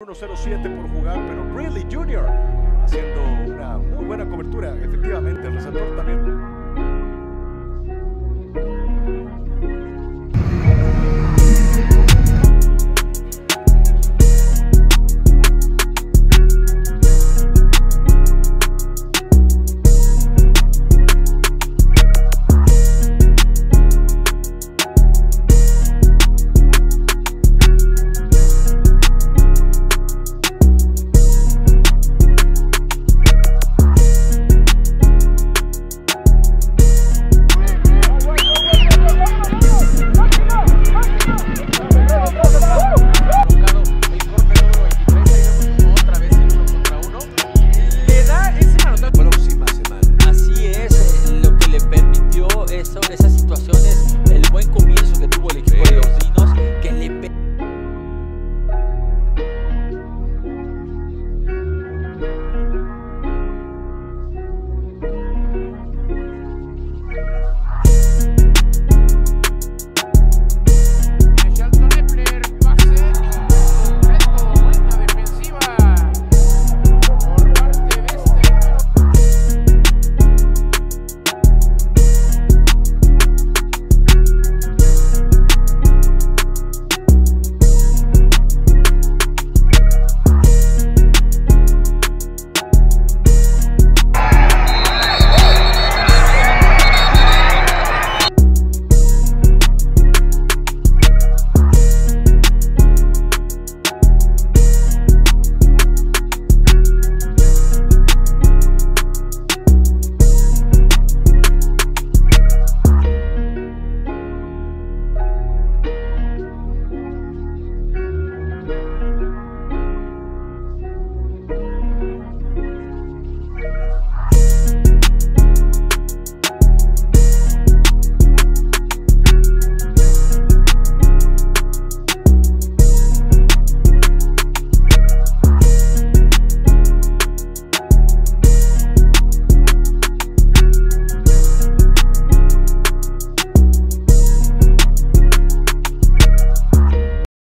1.07 por jugar, pero Briley Jr. haciendo una muy buena cobertura. Efectivamente, el receptor también